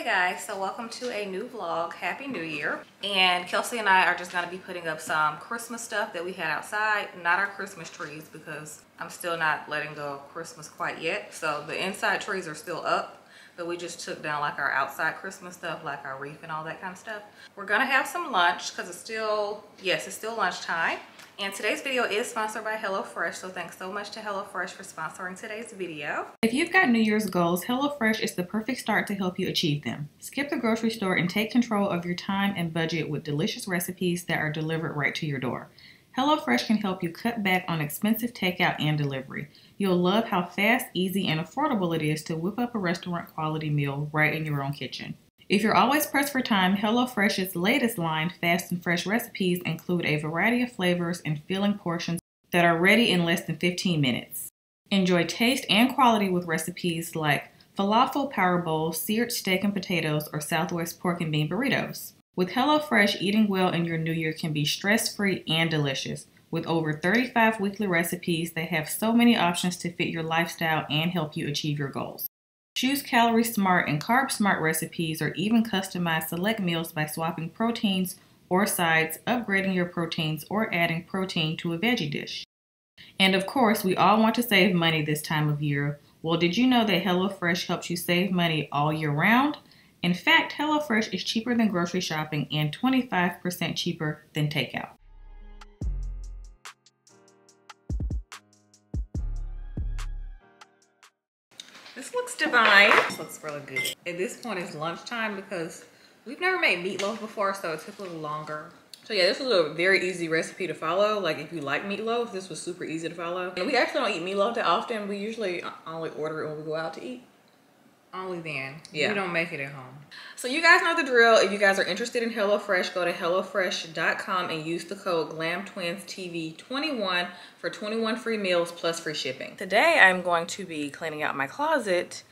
Hey guys, so welcome to a new vlog. Happy New Year. And Kelsey and I are just gonna be putting up some Christmas stuff that we had outside. Not our Christmas trees because I'm still not letting go of Christmas quite yet. So the inside trees are still up, but we just took down like our outside Christmas stuff, like our wreath and all that kind of stuff. We're gonna have some lunch because it's still, yes, it's still lunchtime. And today's video is sponsored by HelloFresh, so thanks so much to HelloFresh for sponsoring today's video. If you've got New Year's goals, HelloFresh is the perfect start to help you achieve them. Skip the grocery store and take control of your time and budget with delicious recipes that are delivered right to your door. HelloFresh can help you cut back on expensive takeout and delivery. You'll love how fast, easy, and affordable it is to whip up a restaurant quality meal right in your own kitchen. If you're always pressed for time, HelloFresh's latest line, Fast and Fresh recipes, include a variety of flavors and filling portions that are ready in less than 15 minutes. Enjoy taste and quality with recipes like falafel power bowl, seared steak and potatoes, or Southwest pork and bean burritos. With HelloFresh, eating well in your new year can be stress free and delicious. With over 35 weekly recipes, they have so many options to fit your lifestyle and help you achieve your goals. Choose calorie smart and carb smart recipes or even customize select meals by swapping proteins or sides, upgrading your proteins, or adding protein to a veggie dish. And of course, we all want to save money this time of year. Well, did you know that HelloFresh helps you save money all year round? In fact, HelloFresh is cheaper than grocery shopping and 25% cheaper than takeout. This looks divine. This looks really good. At this point, it's lunchtime because we've never made meatloaf before, so it took a little longer. So yeah, this was a very easy recipe to follow. Like if you like meatloaf, this was super easy to follow. And we actually don't eat meatloaf that often. We usually only order it when we go out to eat. Only then. Yeah. We don't make it at home. So you guys know the drill. If you guys are interested in HelloFresh, go to HelloFresh.com and use the code GlamTwinzTV21 for 21 free meals plus free shipping. Today I'm going to be cleaning out my closet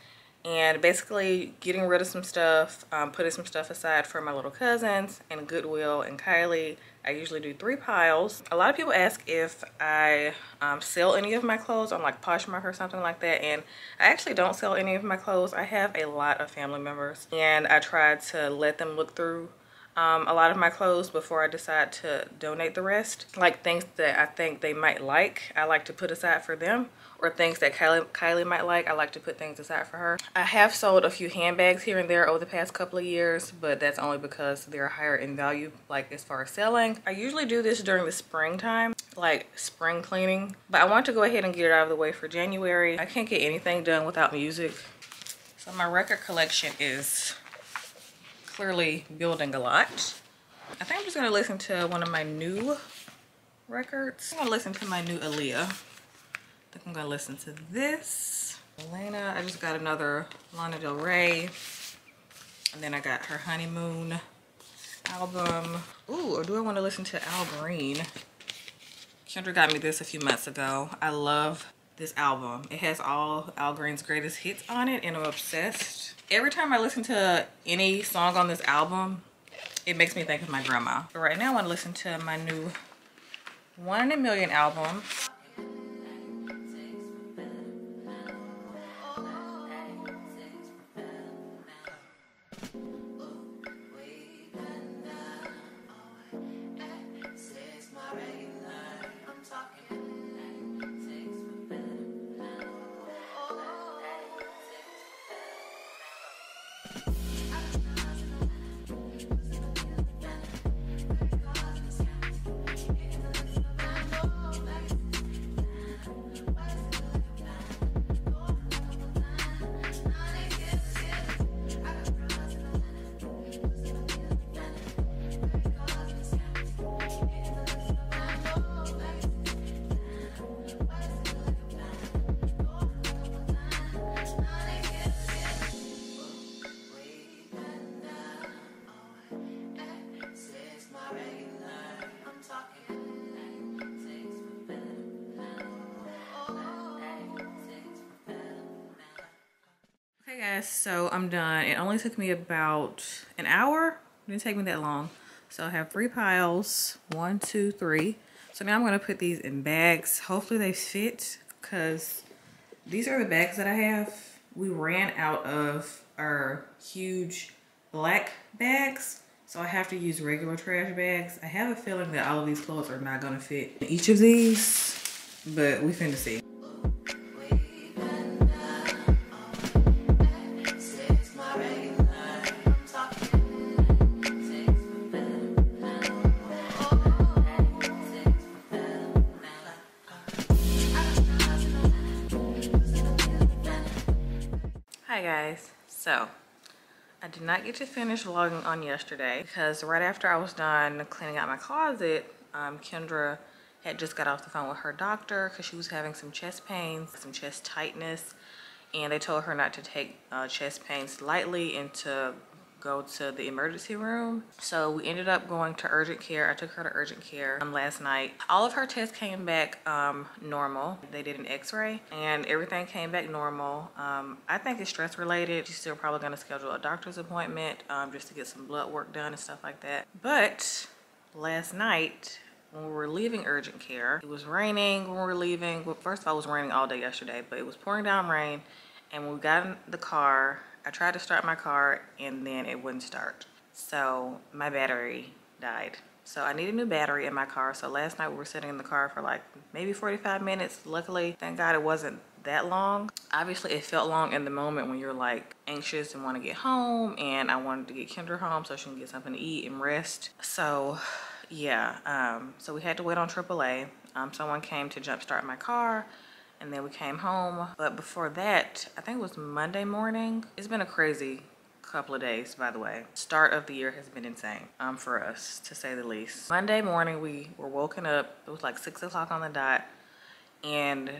and basically getting rid of some stuff, um, putting some stuff aside for my little cousins and Goodwill and Kylie. I usually do three piles. A lot of people ask if I um, sell any of my clothes on like Poshmark or something like that and I actually don't sell any of my clothes. I have a lot of family members and I try to let them look through um, a lot of my clothes before I decide to donate the rest. Like things that I think they might like, I like to put aside for them or things that Kylie, Kylie might like. I like to put things aside for her. I have sold a few handbags here and there over the past couple of years, but that's only because they're higher in value, like as far as selling. I usually do this during the springtime, like spring cleaning, but I want to go ahead and get it out of the way for January. I can't get anything done without music. So my record collection is clearly building a lot. I think I'm just gonna listen to one of my new records. I'm gonna listen to my new Aaliyah. I think I'm gonna listen to this. Elena, I just got another Lana Del Rey. And then I got her Honeymoon album. Ooh, or do I wanna listen to Al Green? Kendra got me this a few months ago. I love this album. It has all Al Green's greatest hits on it and I'm obsessed. Every time I listen to any song on this album, it makes me think of my grandma. But right now I wanna listen to my new One in a Million album. Guys, so I'm done. It only took me about an hour. It didn't take me that long. So I have three piles, one, two, three. So now I'm gonna put these in bags. Hopefully they fit because these are the bags that I have. We ran out of our huge black bags. So I have to use regular trash bags. I have a feeling that all of these clothes are not gonna fit in each of these, but we finna see. So I did not get to finish vlogging on yesterday because right after I was done cleaning out my closet, um, Kendra had just got off the phone with her doctor because she was having some chest pains, some chest tightness, and they told her not to take uh, chest pains lightly and to go to the emergency room. So we ended up going to urgent care. I took her to urgent care um, last night. All of her tests came back um, normal. They did an x-ray and everything came back normal. Um, I think it's stress related. She's still probably gonna schedule a doctor's appointment um, just to get some blood work done and stuff like that. But last night, when we were leaving urgent care, it was raining when we were leaving. Well, first of all, it was raining all day yesterday, but it was pouring down rain. And when we got in the car, I tried to start my car and then it wouldn't start. So my battery died. So I need a new battery in my car. So last night we were sitting in the car for like maybe 45 minutes. Luckily, thank God it wasn't that long. Obviously it felt long in the moment when you're like anxious and want to get home and I wanted to get Kendra home so she can get something to eat and rest. So yeah, um, so we had to wait on AAA. Um, someone came to jumpstart my car and then we came home. But before that, I think it was Monday morning. It's been a crazy couple of days, by the way. Start of the year has been insane um, for us, to say the least. Monday morning, we were woken up. It was like 6 o'clock on the dot. And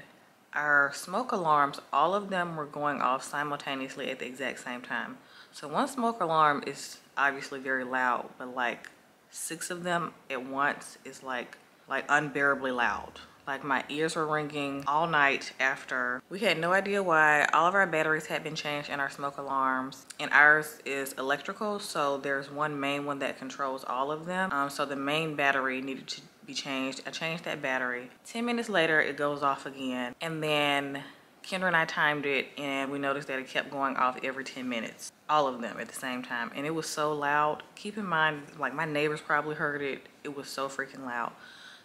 our smoke alarms, all of them were going off simultaneously at the exact same time. So one smoke alarm is obviously very loud, but like six of them at once is like like unbearably loud. Like my ears were ringing all night after. We had no idea why. All of our batteries had been changed in our smoke alarms and ours is electrical. So there's one main one that controls all of them. Um, so the main battery needed to be changed. I changed that battery. 10 minutes later, it goes off again. And then Kendra and I timed it and we noticed that it kept going off every 10 minutes. All of them at the same time. And it was so loud. Keep in mind, like my neighbors probably heard it. It was so freaking loud.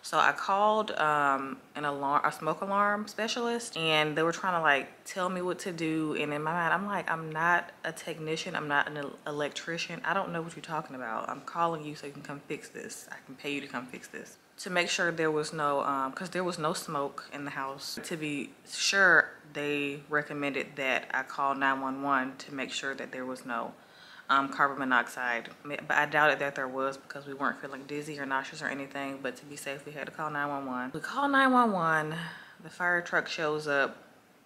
So I called um, an alarm, a smoke alarm specialist, and they were trying to like tell me what to do. And in my mind, I'm like, I'm not a technician. I'm not an electrician. I don't know what you're talking about. I'm calling you so you can come fix this. I can pay you to come fix this. To make sure there was no, because um, there was no smoke in the house. To be sure, they recommended that I call 911 to make sure that there was no um, carbon monoxide. But I doubted that there was because we weren't feeling dizzy or nauseous or anything. But to be safe, we had to call 911. We call 911. The fire truck shows up.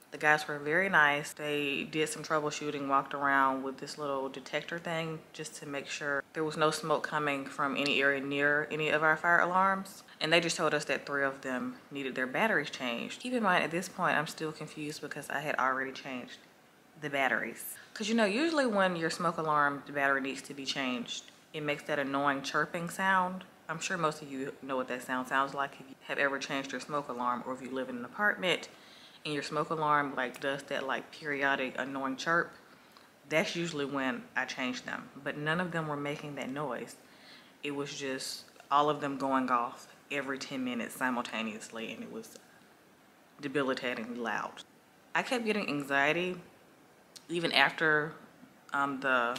The guys were very nice. They did some troubleshooting, walked around with this little detector thing just to make sure there was no smoke coming from any area near any of our fire alarms. And they just told us that three of them needed their batteries changed. Keep in mind, at this point, I'm still confused because I had already changed the batteries. Because you know, usually when your smoke alarm, the battery needs to be changed, it makes that annoying chirping sound. I'm sure most of you know what that sound sounds like if you have ever changed your smoke alarm or if you live in an apartment and your smoke alarm like does that like periodic annoying chirp. That's usually when I change them. But none of them were making that noise. It was just all of them going off every 10 minutes simultaneously and it was debilitatingly loud. I kept getting anxiety even after um, the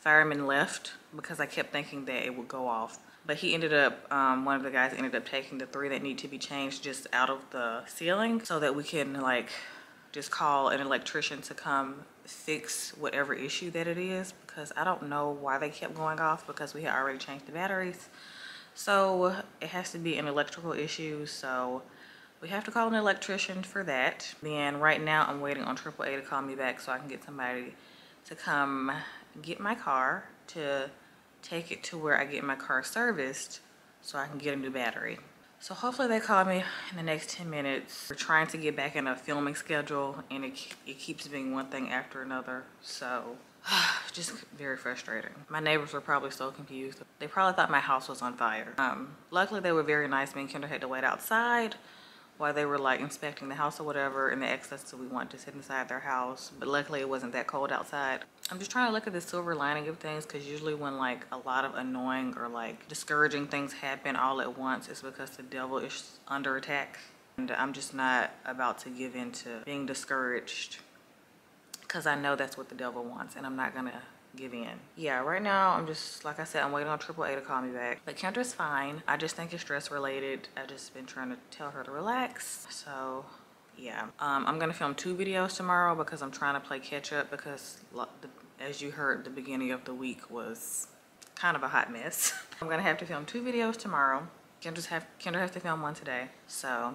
fireman left because I kept thinking that it would go off. But he ended up, um, one of the guys ended up taking the three that need to be changed just out of the ceiling so that we can like just call an electrician to come fix whatever issue that it is because I don't know why they kept going off because we had already changed the batteries. So it has to be an electrical issue. So we have to call an electrician for that. Then right now I'm waiting on AAA to call me back so I can get somebody to come get my car to take it to where I get my car serviced so I can get a new battery. So hopefully they call me in the next 10 minutes. We're trying to get back in a filming schedule and it, it keeps being one thing after another. So just very frustrating. My neighbors were probably so confused. They probably thought my house was on fire. Um, luckily they were very nice. Me and Kendra had to wait outside while they were like inspecting the house or whatever and the excess so we wanted to sit inside their house but luckily it wasn't that cold outside. I'm just trying to look at the silver lining of things because usually when like a lot of annoying or like discouraging things happen all at once it's because the devil is under attack. And i'm just not about to give in to being discouraged because i know that's what the devil wants and i'm not gonna give in. Yeah, right now I'm just, like I said, I'm waiting on AAA to call me back. But Kendra's fine. I just think it's stress related. I've just been trying to tell her to relax. So yeah, um, I'm gonna film two videos tomorrow because I'm trying to play catch up because as you heard, the beginning of the week was kind of a hot mess. I'm gonna have to film two videos tomorrow. Kendra's have, Kendra has to film one today. So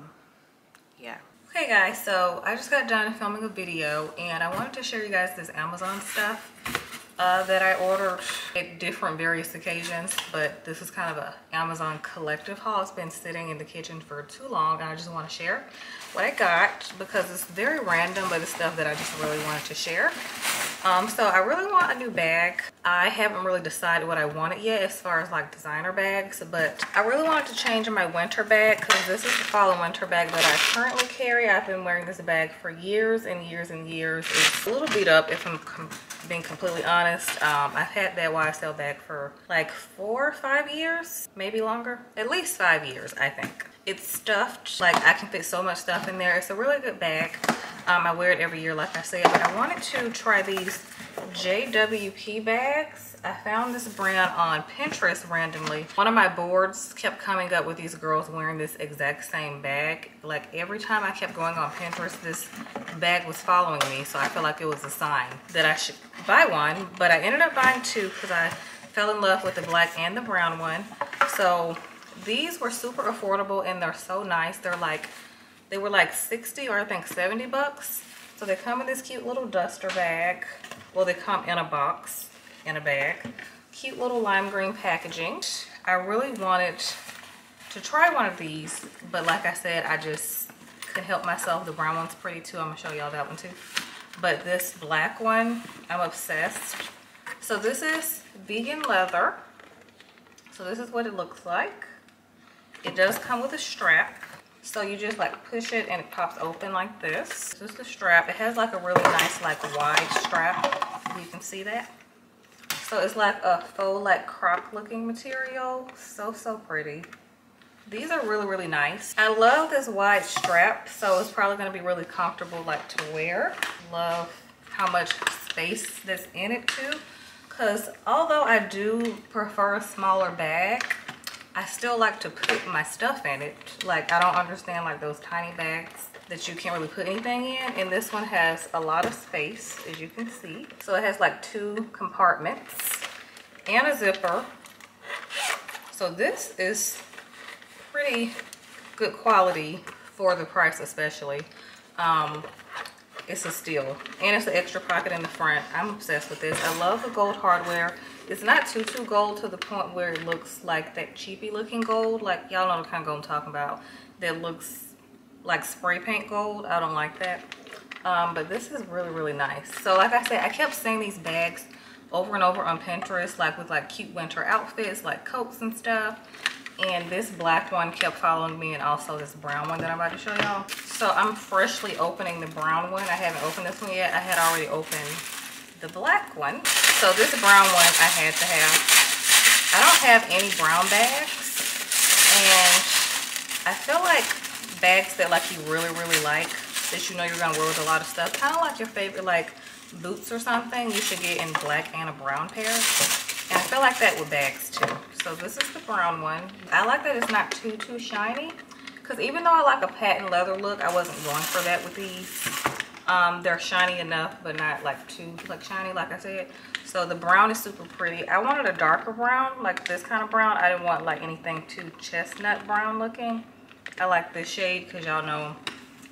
yeah. Okay guys, so I just got done filming a video and I wanted to share you guys this Amazon stuff uh, that I ordered at different various occasions, but this is kind of a Amazon collective haul. It's been sitting in the kitchen for too long and I just want to share what I got because it's very random, but it's stuff that I just really wanted to share. Um, so I really want a new bag. I haven't really decided what I wanted yet as far as like designer bags, but I really wanted to change my winter bag because this is the fall and winter bag that I currently carry. I've been wearing this bag for years and years and years. It's a little beat up if I'm being completely honest. Um, I've had that YSL bag for like four or five years, maybe longer. At least five years, I think. It's stuffed, like I can fit so much stuff in there. It's a really good bag. Um, I wear it every year, like I said. But I wanted to try these JW Pei bags. I found this brand on Pinterest randomly. One of my boards kept coming up with these girls wearing this exact same bag. Like every time I kept going on Pinterest, this bag was following me. So I feel like it was a sign that I should buy one. But I ended up buying two because I fell in love with the black and the brown one. So these were super affordable and they're so nice. They're like, they were like 60 or I think 70 bucks. So they come in this cute little duster bag. Well, they come in a box in a bag. Cute little lime green packaging. I really wanted to try one of these, but like I said, I just couldn't help myself. The brown one's pretty too. I'm gonna show y'all that one too. But this black one, I'm obsessed. So this is vegan leather. So this is what it looks like. It does come with a strap. So you just like push it and it pops open like this. This is the strap. It has like a really nice like wide strap. You can see that. So it's like a faux like croc looking material. So, so pretty. These are really, really nice. I love this wide strap. So it's probably to be really comfortable like to wear. Love how much space that's in it too. Because although I do prefer a smaller bag, I still like to put my stuff in it. Like I don't understand like those tiny bags that you can't really put anything in. And this one has a lot of space, as you can see. So it has like two compartments and a zipper. So this is pretty good quality for the price especially. Um, it's a steal. And it's an extra pocket in the front. I'm obsessed with this. I love the gold hardware. It's not too, too gold to the point where it looks like that cheapy looking gold. Like, y'all know the kind of gold I'm talking about. That looks like spray paint gold. I don't like that. Um, but this is really, really nice. So like I said, I kept seeing these bags over and over on Pinterest, like with like cute winter outfits, like coats and stuff. And this black one kept following me and also this brown one that I'm about to show y'all. So I'm freshly opening the brown one. I haven't opened this one yet. I had already opened the black one. So this brown one I had to have. I don't have any brown bags. And I feel like bags that like you really, really like, that you know you're gonna wear with a lot of stuff. Kind of like your favorite like boots or something, you should get in black and a brown pair. And I feel like that with bags too. So this is the brown one. I like that it's not too, too shiny. Because even though I like a patent leather look, I wasn't going for that with these. Um, they're shiny enough, but not like too like shiny, like I said. So the brown is super pretty. I wanted a darker brown, like this kind of brown. I didn't want like anything too chestnut brown looking. I like this shade because y'all know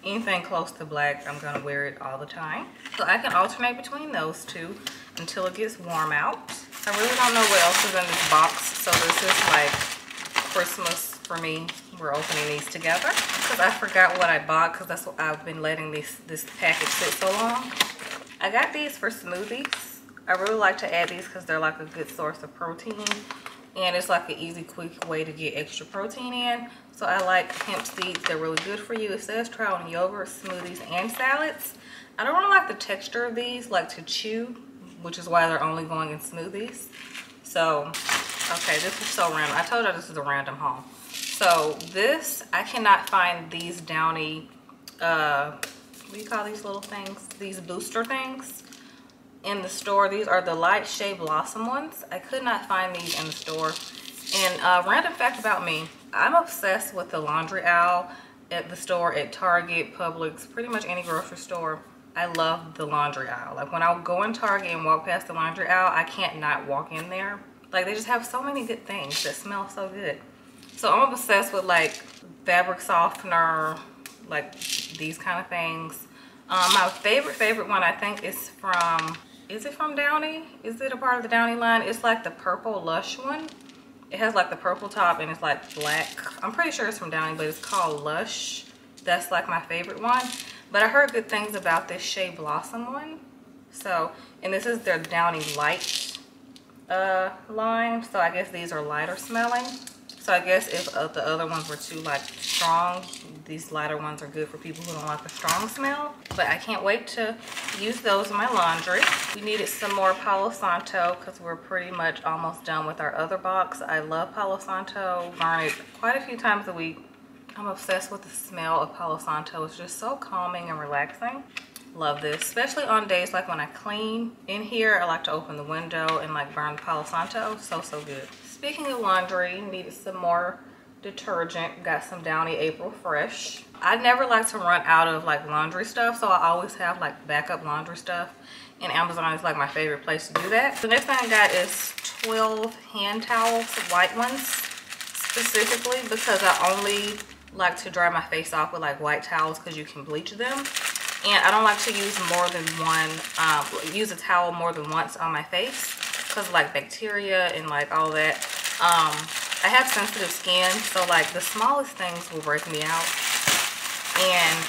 anything close to black, I'm gonna wear it all the time. So I can alternate between those two until it gets warm out. I really don't know what else is in this box. So this is like Christmas for me. We're opening these together. Because I forgot what I bought because that's what I've been letting this, this package sit so long. I got these for smoothies. I really like to add these because they're like a good source of protein and it's like an easy quick way to get extra protein in. So i like hemp seeds. They're really good for you. It says try on yogurt smoothies and salads. I don't really like the texture of these like to chew which is why they're only going in smoothies. So okay this is so random. I told you this is a random haul so this i cannot find these downy uh what do you call these little things these booster things in the store. These are the Light Shea Blossom ones. I could not find these in the store. And uh, random fact about me, I'm obsessed with the Laundry Owl at the store, at Target, Publix, pretty much any grocery store. I love the Laundry aisle. Like when I go in Target and walk past the Laundry aisle, I can't not walk in there. Like they just have so many good things that smell so good. So I'm obsessed with like fabric softener, like these kind of things. Um, my favorite, favorite one I think is from is it from Downy? Is it a part of the Downy line? It's like the purple Lush one. It has like the purple top and it's like black. I'm pretty sure it's from Downy, but it's called Lush. That's like my favorite one. But I heard good things about this Shea Blossom one. So, and this is their Downy Light uh, line. So I guess these are lighter smelling. So I guess if uh, the other ones were too like strong, these lighter ones are good for people who don't like a strong smell. But I can't wait to use those in my laundry. We needed some more Palo Santo because we're pretty much almost done with our other box. I love Palo Santo. Burn it quite a few times a week. I'm obsessed with the smell of Palo Santo. It's just so calming and relaxing. Love this, especially on days like when I clean in here. I like to open the window and like burn Palo Santo. So, so good. Speaking of laundry, needed some more detergent. Got some Downy April Fresh. I never like to run out of like laundry stuff, so I always have like backup laundry stuff. And Amazon is like my favorite place to do that. The next thing I got is 12 hand towels, white ones specifically because I only like to dry my face off with like white towels because you can bleach them. And I don't like to use more than one, um, use a towel more than once on my face because like bacteria and like all that. Um, I have sensitive skin, so like the smallest things will break me out. And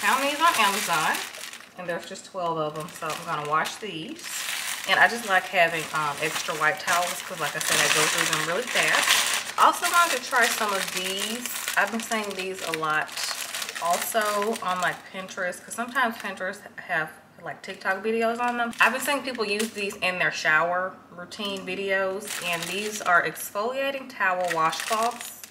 found these on Amazon, and there's just 12 of them, so I'm gonna wash these. And I just like having um, extra white towels because like I said, I go through them really fast. Also wanted to try some of these. I've been seeing these a lot also on like Pinterest because sometimes Pinterest have like TikTok videos on them. I've been seeing people use these in their shower routine videos and these are exfoliating towel washcloths.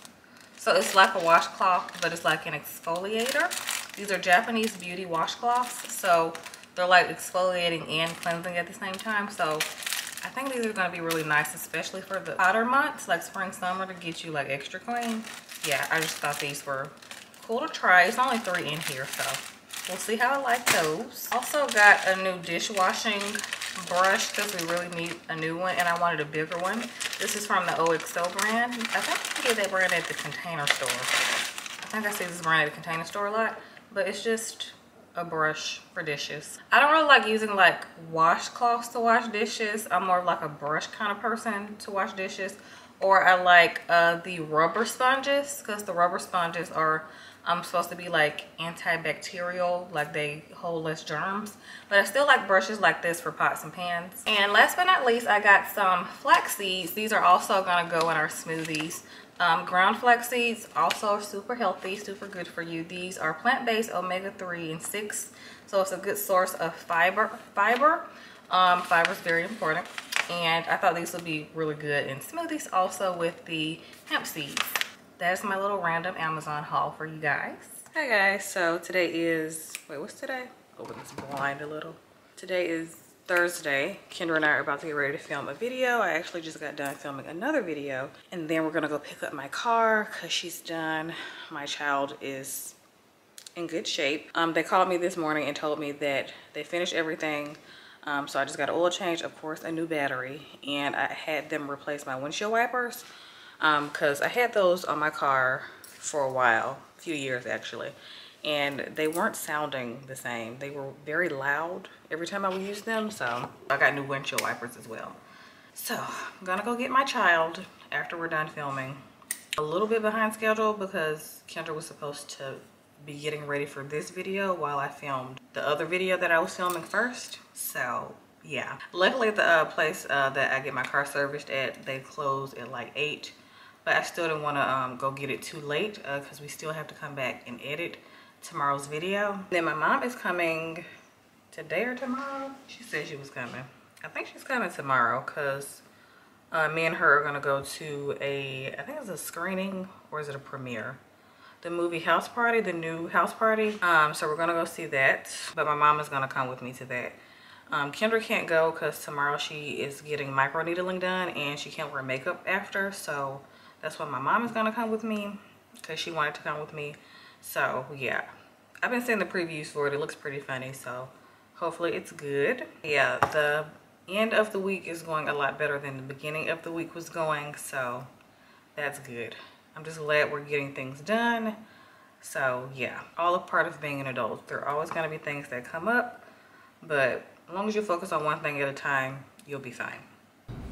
So it's like a washcloth, but it's like an exfoliator. These are Japanese beauty washcloths. So they're like exfoliating and cleansing at the same time. So I think these are gonna be really nice, especially for the hotter months, like spring, summer, to get you like extra clean. Yeah, I just thought these were cool to try. It's only three in here, so We'll see how I like those. Also got a new dishwashing brush because we really need a new one and I wanted a bigger one. This is from the OXO brand. I think I get that brand at the container store. I think I see this brand at the container store a lot, but it's just a brush for dishes. I don't really like using like washcloths to wash dishes. I'm more like a brush kind of person to wash dishes. Or I like uh, the rubber sponges because the rubber sponges are I'm supposed to be like antibacterial, like they hold less germs. But I still like brushes like this for pots and pans. And last but not least, I got some flax seeds. These are also gonna go in our smoothies. Um, ground flax seeds also super healthy, super good for you. These are plant-based omega-3 and 6. So it's a good source of fiber. Fiber, um, fiber is very important. And I thought these would be really good in smoothies also with the hemp seeds that's my little random Amazon haul for you guys. Hi guys, so today is, wait, what's today? Open this blind a little. Today is Thursday. Kendra and I are about to get ready to film a video. I actually just got done filming another video. And then we're gonna go pick up my car because she's done. My child is in good shape. Um, they called me this morning and told me that they finished everything. Um, so I just got an oil change, of course, a new battery, and I had them replace my windshield wipers because um, I had those on my car for a while, a few years actually, and they weren't sounding the same. They were very loud every time I would use them, so I got new windshield wipers as well. So I'm gonna go get my child after we're done filming. A little bit behind schedule because Kendra was supposed to be getting ready for this video while I filmed the other video that I was filming first. So yeah. Luckily the uh, place uh, that I get my car serviced at, they close at like 8. But I still didn't want to um, go get it too late because uh, we still have to come back and edit tomorrow's video. Then my mom is coming today or tomorrow. She said she was coming. I think she's coming tomorrow because uh, me and her are going to go to a, I think it's a screening or is it a premiere? The movie House Party, the new House Party. Um, so we're going to go see that. But my mom is going to come with me to that. Um, Kendra can't go because tomorrow she is getting micro needling done and she can't wear makeup after. So that's why my mom is going to come with me because she wanted to come with me. So yeah, I've been seeing the previews for it. It looks pretty funny. So hopefully it's good. Yeah, the end of the week is going a lot better than the beginning of the week was going. So that's good. I'm just glad we're getting things done. So yeah, all a part of being an adult. There are always going to be things that come up, but as long as you focus on one thing at a time, you'll be fine.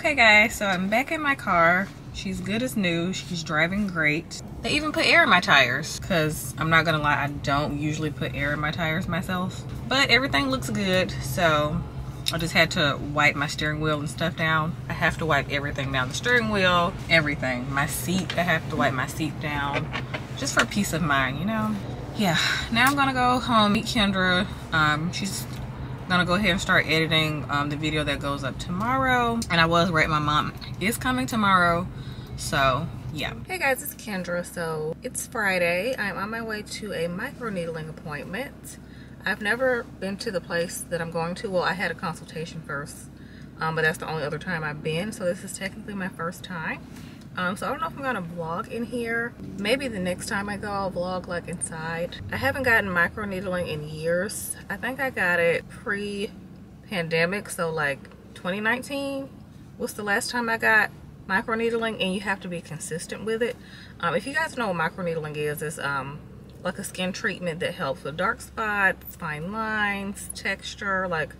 Okay guys, so I'm back in my car. She's good as new. She's driving great. They even put air in my tires because I'm not gonna lie, I don't usually put air in my tires myself. But everything looks good, so I just had to wipe my steering wheel and stuff down. I have to wipe everything down. The steering wheel, everything. My seat, I have to wipe my seat down just for peace of mind, you know? Yeah, now I'm gonna go home, meet Kendra. Um, she's gonna go ahead and start editing um, the video that goes up tomorrow. And I was right, my mom is coming tomorrow. So yeah. Hey guys, it's Kendra. So it's Friday. I'm on my way to a micro needling appointment. I've never been to the place that I'm going to. Well, I had a consultation first, um, but that's the only other time I've been. So this is technically my first time. Um, so I don't know if I'm gonna vlog in here. Maybe the next time I go, I'll vlog like inside. I haven't gotten micro needling in years. I think I got it pre-pandemic, so like 2019 was the last time I got micro needling and you have to be consistent with it. Um, if you guys know what micro needling is, it's um, like a skin treatment that helps with dark spots, fine lines, texture, like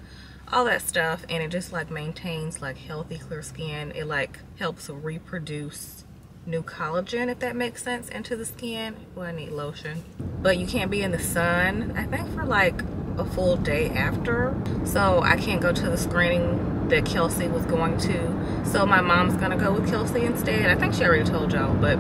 all that stuff and it just like maintains like healthy clear skin. It like helps reproduce new collagen if that makes sense into the skin. Well I need lotion. But you can't be in the sun I think for like a full day after. So I can't go to the screening that Kelsey was going to. So my mom's gonna go with Kelsey instead. I think she already told y'all but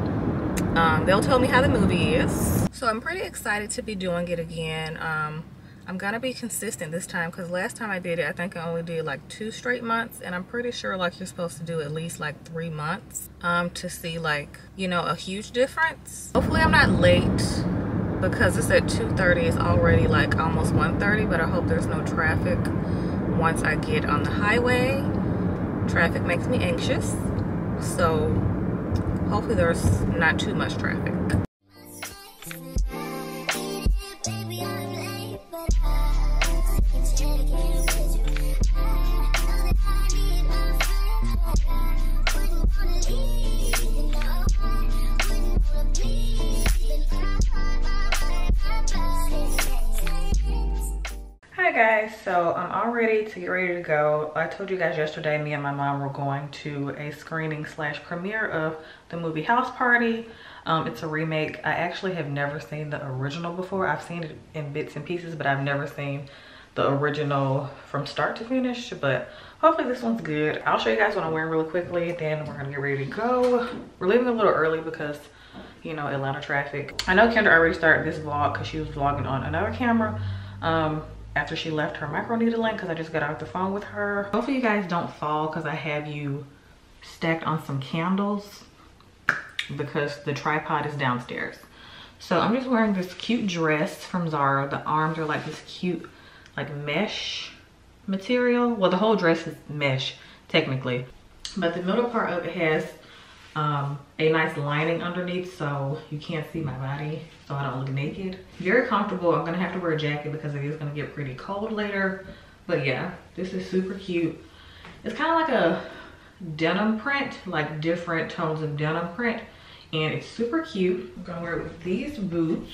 um, they'll tell me how the movie is. So I'm pretty excited to be doing it again. Um, I'm gonna be consistent this time because last time I did it I think I only did like two straight months and I'm pretty sure like you're supposed to do at least like three months um, to see like you know a huge difference hopefully I'm not late because it's at 2:30. it's already like almost 1:30. but I hope there's no traffic once I get on the highway traffic makes me anxious so hopefully there's not too much traffic guys. So i'm all ready to get ready to go. I told you guys yesterday me and my mom were going to a screening slash premiere of the movie house party. Um, it's a remake. I actually have never seen the original before. I've seen it in bits and pieces but i've never seen the original from start to finish but hopefully this one's good. I'll show you guys what i'm wearing really quickly then we're gonna get ready to go. We're leaving a little early because you know atlanta traffic. I know kendra already started this vlog because she was vlogging on another camera. Um, after she left her micro needling because I just got off the phone with her. Hopefully you guys don't fall because I have you stacked on some candles because the tripod is downstairs. So I'm just wearing this cute dress from Zara. The arms are like this cute like mesh material. Well, the whole dress is mesh technically, but the middle part of it has um, a nice lining underneath so you can't see my body so I don't look naked. Very comfortable. I'm gonna have to wear a jacket because it is gonna get pretty cold later. But yeah, this is super cute. It's kind of like a denim print, like different tones of denim print. And it's super cute. I'm gonna wear it with these boots.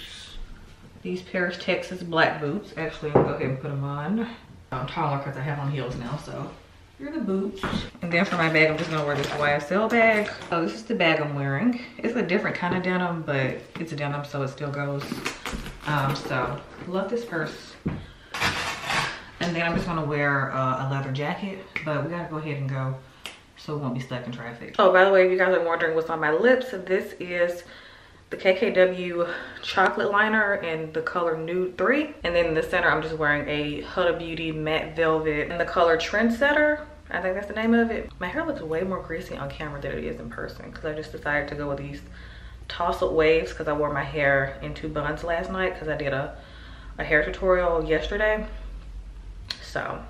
These Paris, Texas black boots. Actually, I'm gonna go ahead and put them on. I'm taller because I have on heels now, so here are the boots. And then for my bag, I'm just gonna wear this YSL bag. So this is the bag I'm wearing. It's a different kind of denim, but it's a denim, so it still goes. Um, so love this purse. And then I'm just gonna wear uh, a leather jacket, but we gotta go ahead and go so we won't be stuck in traffic. Oh, by the way, if you guys are wondering what's on my lips, this is the KKW chocolate liner in the color Nude 3. And then in the center, I'm just wearing a Huda Beauty matte velvet in the color Trendsetter. I think that's the name of it. My hair looks way more greasy on camera than it is in person because I just decided to go with these toss-up waves because I wore my hair in two buns last night because I did a, a hair tutorial yesterday. So,